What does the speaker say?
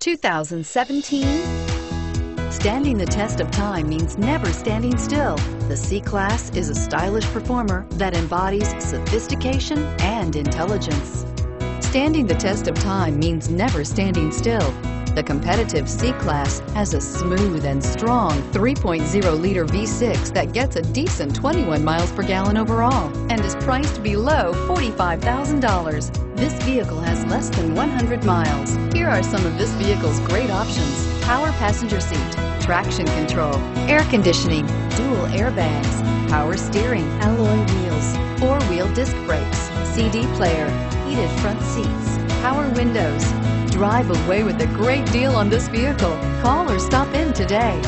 2017 Standing the test of time means never standing still. The C-Class is a stylish performer that embodies sophistication and intelligence. Standing the test of time means never standing still. The competitive C-Class has a smooth and strong 3.0-liter V6 that gets a decent 21 miles per gallon overall and is priced below $45,000. This vehicle has less than 100 miles. Here are some of this vehicle's great options. Power passenger seat, traction control, air conditioning, dual airbags, power steering, alloy wheels, four-wheel disc brakes, CD player, heated front seats, power windows, Drive away with a great deal on this vehicle. Call or stop in today.